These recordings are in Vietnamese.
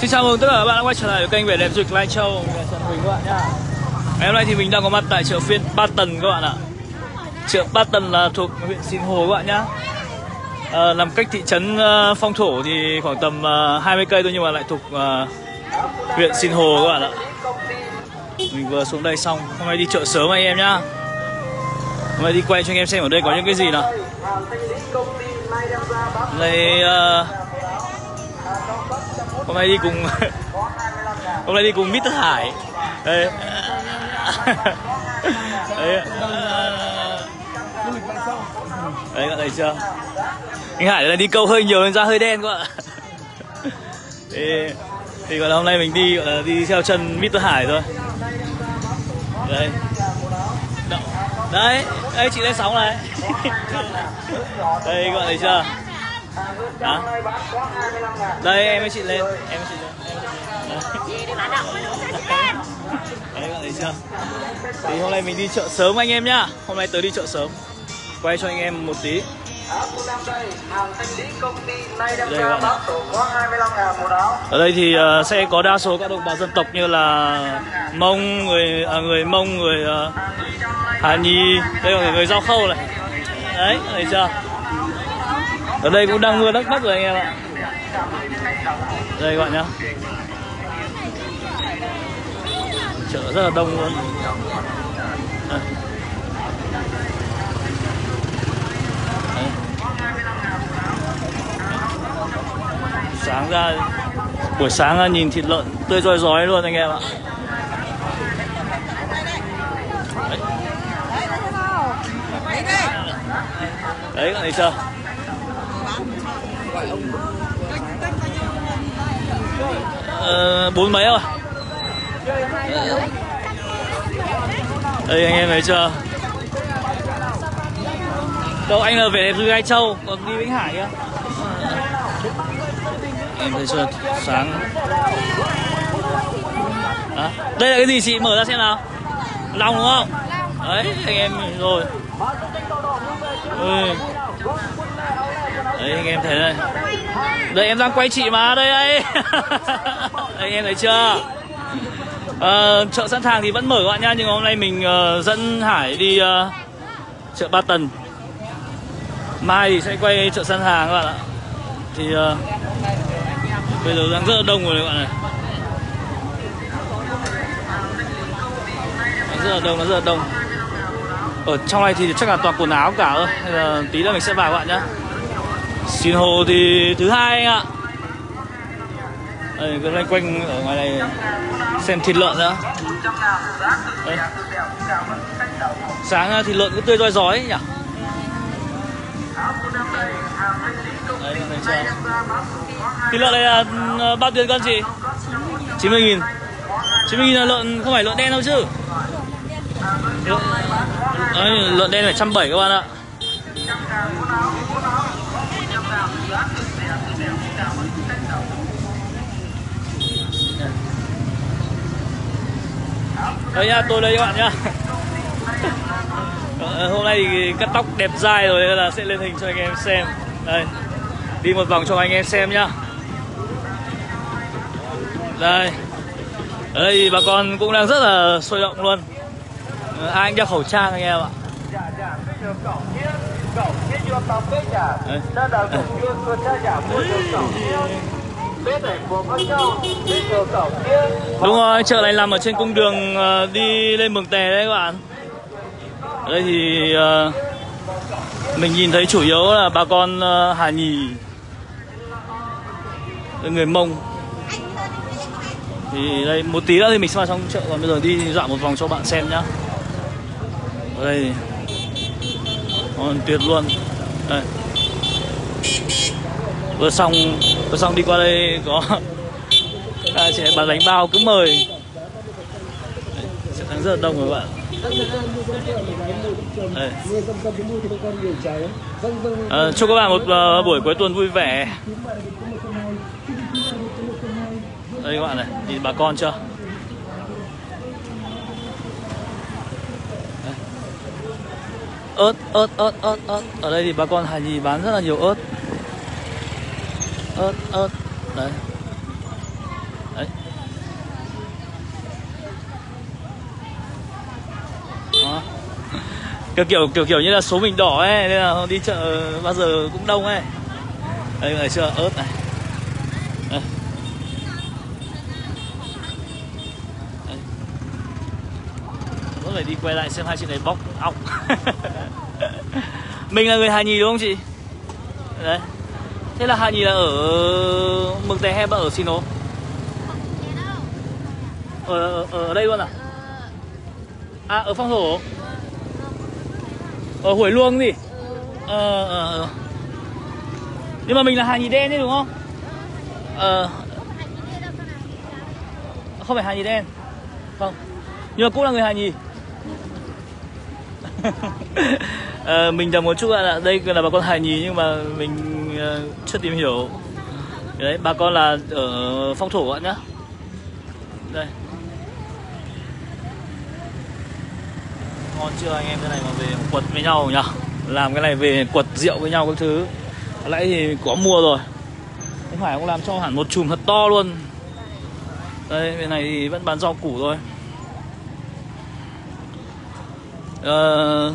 Xin chào mừng tất cả các bạn đã quay trở lại với kênh Vẻ đẹp du lịch Lai Châu. Mình là Trần Huỳnh các bạn nhá Ngày hôm nay thì mình đang có mặt tại chợ phiên Ba Tần các bạn ạ. Chợ Ba Tần là thuộc huyện Sinh Hồ các bạn nhá. À, Nằm cách thị trấn ờ, Phong Thổ thì khoảng tầm ờ, 20 cây thôi nhưng mà lại thuộc uh, huyện Sinh Hồ các bạn ạ. Mình vừa xuống đây xong. Hôm nay đi chợ sớm anh em nhá. Hôm nay đi quay cho anh em xem ở đây có những cái gì nào. Đây uh, hôm nay đi cùng hôm nay đi cùng Mr Hải. Đây. Đấy. Đấy, các thấy chưa? Anh Hải là đi câu hơi nhiều nên da hơi đen quá. Thì thì gọi là hôm nay mình đi, gọi là đi theo chân Mr Hải thôi. Đây. Đấy. Đấy chị lên sóng này. Đây gọi thấy chưa? Đó đây em với chị lên. Em với chị lên. Đấy. bạn thấy chưa? Thì hôm nay mình đi chợ sớm anh em nhá. Hôm nay tới đi chợ sớm. Quay cho anh em một tí. Ở đây thì uh, sẽ có đa số các đồng bào dân tộc như là mông người à, người mông người uh, hà nhi đây là người giao khâu này. Đấy thấy chưa ở đây cũng đang mưa đắc đất rồi anh em ạ. Đây các bạn nhá. Chợ rất là đông luôn. Đây. sáng ra, buổi sáng ra nhìn thịt lợn tươi roi rói luôn anh em ạ. Đấy, các bạn thấy chưa? Ờ, bốn mấy rồi? Đây anh em thấy chưa? Đâu anh là về đẹp Lai Châu còn đi Vĩnh Hải kia em thấy chưa? Sáng. À, đây là cái gì chị? Mở ra xem nào. Long đúng không? Đấy anh em rồi. Ừ đấy anh em thấy đây. Đây em đang quay chị mà đây đây anh em thấy chưa? À, chợ sẵn sàng thì vẫn mở các bạn nha nhưng hôm nay mình uh, dẫn hải đi uh, chợ ba tần. Mai thì sẽ quay chợ sẵn hàng các bạn ạ. Thì uh, bây giờ đang rất là đông rồi các bạn này. Rất là đông nó rất là đông. Ở trong này thì chắc là toàn quần áo cả thôi. Là tí nữa mình sẽ vào các bạn nhé xin hồ thì thứ hai anh ạ đây cứ loanh quanh ở ngoài này xem thịt lợn nữa đây. sáng à, thịt lợn cứ tươi roi rói nhỉ Đấy. Thịt lợn này là à, bao tiền cân chị? 90 nghìn 90 nghìn là lợn, không phải lợn đen đâu chứ Lợn, Đấy, lợn đen là 170 các bạn ạ đây nha, tôi đây các bạn nhá. Ờ, hôm nay thì cắt tóc đẹp dai rồi nên là sẽ lên hình cho anh em xem. Đây Đi một vòng cho anh em xem nhá. Đây. Ở đây thì bà con cũng đang rất là sôi động luôn. Ờ, ai anh đeo khẩu trang anh em ạ. Đúng rồi, chợ này nằm ở trên cung đường đi lên Mường Tè đấy các bạn. Ở đây thì uh, mình nhìn thấy chủ yếu là bà con uh, Hà Nhì người Mông. Thì đây một tí nữa thì mình sẽ vào trong chợ. Còn bây giờ đi dạo một vòng cho bạn xem nhá. Ở đây còn tuyệt luôn. Đây. Vừa xong vừa xong đi qua đây có à, chị bán bánh bao cứ mời. Sẽ thắng rất là đông rồi các bạn. À, chúc các bạn một uh, buổi cuối tuần vui vẻ. Đây các bạn này nhìn bà con chưa? Ớt ớt ớt ớt ớt. Ở đây thì bà con hải Nhì bán rất là nhiều ớt. Ớt ớt. Đấy. Đấy. Đó. kiểu kiểu kiểu kiểu như là số mình đỏ ấy, nên là đi chợ bao giờ cũng đông ấy. Đây người chợ ớt này. Vẫn phải đi quay lại xem hai chị này bóc ong mình là người hà nhì đúng không chị? Đấy. Thế là hà nhì là ở mực tè hay là ở xin ở, ở ở đây luôn à? À ở phong thổ. Ở Huổi Luông gì? Ờ, ờ, ờ. nhưng mà mình là Hà nhì đen đấy đúng không? Ờ. Không phải Hà nhì đen. Không nhưng mà cũng là người hà nhì à, mình chào một chút ạ, đây là bà con hài nhì nhưng mà mình uh, chưa tìm hiểu. Đấy bà con là ở phong thổ bạn nhá. Đây. Ngon chưa anh em? Cái này mà về quật với nhau nhỉ? Làm cái này về quật rượu với nhau các thứ. Nãy thì có mua rồi. Không phải cũng làm cho hẳn một chùm thật to luôn. Đây bên này thì vẫn bán rau củ thôi. Uh,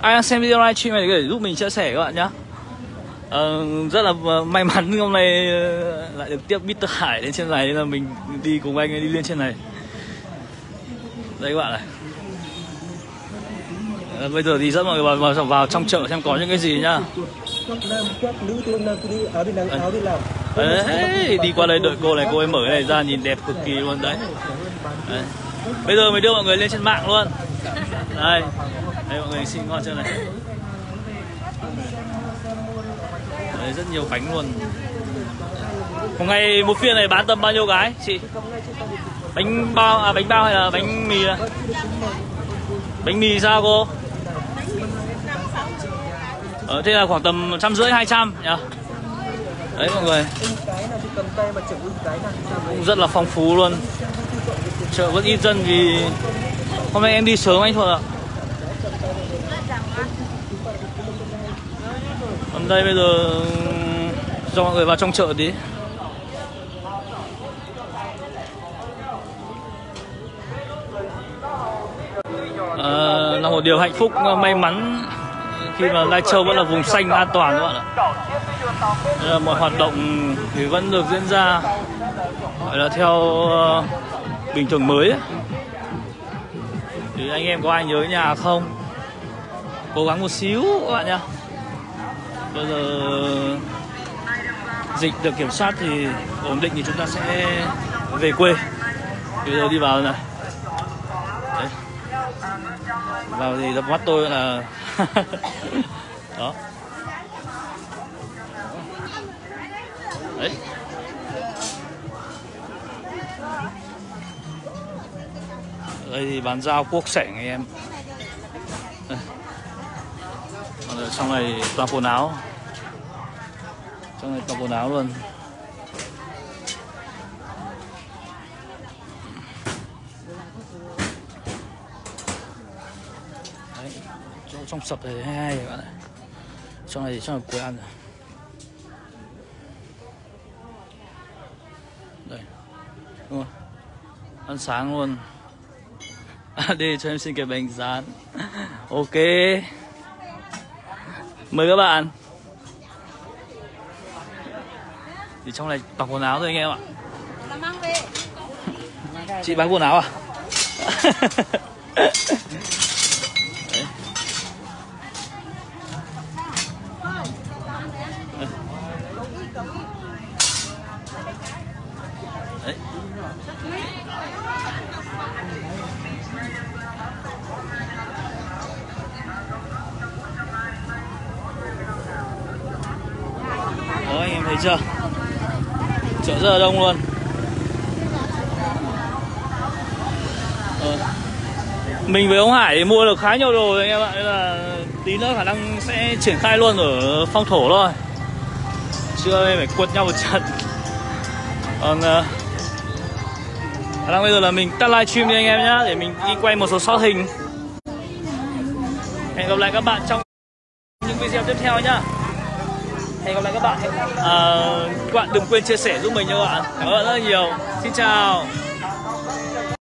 ai đang xem video livestream này để giúp mình chia sẻ các bạn nhá. Uh, rất là may mắn hôm nay ờ, lại được tiếp Mr. Hải lên trên này nên là mình đi cùng anh ấy đi lên trên này. Đây các bạn này. À, bây giờ thì dẫn mọi người vào, vào, vào trong chợ xem có những cái gì nhá. Đấy đi qua đây đợi cô này cô ấy mở cái này ra nhìn đẹp cực kỳ luôn đấy, đấy. bây giờ mới đưa mọi người lên trên mạng luôn đây. Đây mọi người xin ngon chưa này. Đấy, rất nhiều bánh luôn. Một ngày một phiên này bán tầm bao nhiêu cái chị? Bánh bao à bánh bao hay là bánh mì à? bánh mì sao cô? Ờ, thế là khoảng tầm trăm rưỡi hai trăm nhá đấy mọi người. Cũng rất là phong phú luôn. Chợ vẫn ít dân vì hôm nay em đi sớm anh Thuận ạ. Còn đây bây giờ ừ, cho mọi người vào trong chợ tí. À, là một điều hạnh phúc ờ, may mắn khi mà Lai Châu vẫn là vùng xanh an toàn các bạn ạ. Là mọi hoạt động thì vẫn được diễn ra gọi là theo uh, bình thường mới ấy anh em có ai nhớ nhà không? Cố gắng một xíu, các bạn nhá. Bây giờ dịch được kiểm soát thì ổn định thì chúng ta sẽ về quê. Bây giờ đi vào này Đấy. vào thì đập mắt tôi là đó. Đấy. Đây thì bán dao cuốc sẻng anh em. Đây. Còn ở trong này toàn quần áo. Trong này toàn quần áo luôn. Đấy, chỗ trong sập này hay hay các bạn ạ. Trong này trong này cuối ăn rồi. Đây đúng không ăn sáng luôn à, đi cho em xin cái bánh rán. Ok. Mời các bạn. Thì trong này toàn quần áo thôi anh em ạ. Chị bán quần áo à Đó anh em thấy chưa? Chợ rất là đông luôn. Ờ. Mình với ông Hải mua được khá nhiều đồ rồi anh em ạ Nên là tí nữa khả năng sẽ triển khai luôn ở phong thổ thôi. Chưa em phải quật nhau một trận. Còn uh, khả năng bây giờ là mình tắt livestream đi anh em nhá Để mình đi quay một số shot hình. Hẹn gặp lại các bạn trong những video tiếp theo nhá hẹn gặp lại các bạn. À, các bạn đừng quên chia sẻ giúp mình nha các bạn. Cảm ơn rất là nhiều. Xin chào.